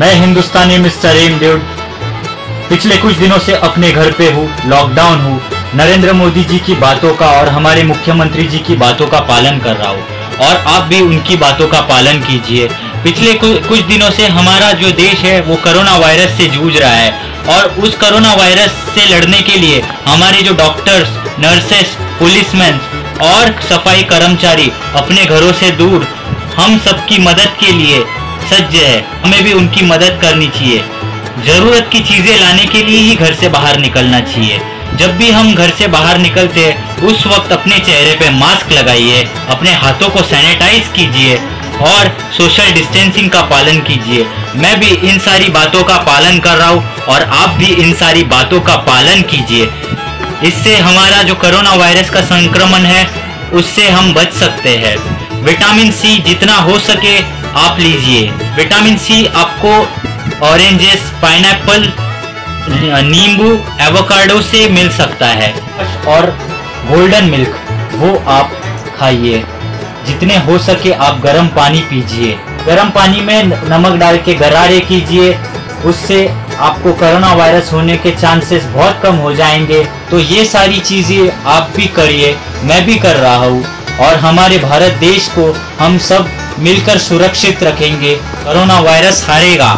मैं हिंदुस्तानी mister M dude पिछले कुछ दिनों से अपने घर पे हूँ लॉकडाउन हूँ। नरेंद्र मोदी जी की बातों का और हमारे मुख्यमंत्री जी की बातों का पालन कर रहा हूँ। और आप भी उनकी बातों का पालन कीजिए। पिछले कुछ दिनों से हमारा जो देश है, वो कोरोना वायरस से जूझ रहा है। और उस कोरोना वायरस से लड़ने के लिए हमारे जो डॉक्टर्स नर्सेस पुलिसमैन और सफ़ाई कर्मचारी अपने घरों से दूर, हम सबकी मदद के लिए सज्ज है। हमें भी उनकी मदद करनी चाहिए। ज़रूरत की चीज़ें लाने के लिए ही घर से बाहर निकलना चाहिए। जब भी हम घर से बाहर निकलते हैं उस वक्त अपने चेहरे पे मास्क लगाइए, अपने हाथों को सैनिटाइज कीजिए और सोशल डिस्टेंसिंग का पालन कीजिए। मैं भी इन सारी बातों का पालन कर रहा हूँ और आप भी इन सारी बातों का पालन कीजिए। इससे हमारा जो कोरोना वायरस का संक्रमण है, उससे हम बच सकते हैं। विटामिन सी जितना हो सके आप लीजिए। विटामिन सी आपको ऑरेंजेस, पाइनएप्पल, नींबू, एवोकाडो से मिल सकता है। और गोल्डन मिल्क, वो आप खाइए। जितने हो सके आप गर्म पानी पीजिए। गर्म पानी में नमक डाल के गरारे कीजिए। उससे आपको कोरोना वायरस होने के चांसेस बहुत कम हो जाएँगे। तो ये सारी चीज़ें आप भी करिए, मैं भी कर रहा हूँ। और हमारे भारत देश को हम सब मिलकर सुरक्षित रखेंगे। कोरोना वायरस हारेगा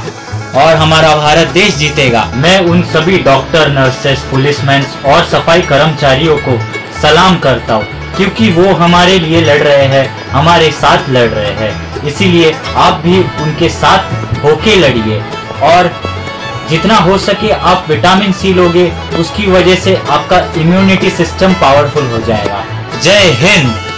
और हमारा भारत देश जीतेगा। मैं उन सभी डॉक्टर, नर्सेस, पुलिसमैन और सफ़ाई कर्मचारियों को सलाम करता हूँ, क्योंकि वो हमारे लिए लड़ रहे हैं, हमारे साथ लड़ रहे हैं। इसीलिए आप भी उनके साथ होके लड़िए और जितना हो सके आप विटामिन सी लोगे, उसकी वजह से आपका इम्यूनिटी सिस्टम पावरफुल हो जाएगा। जय हिंद।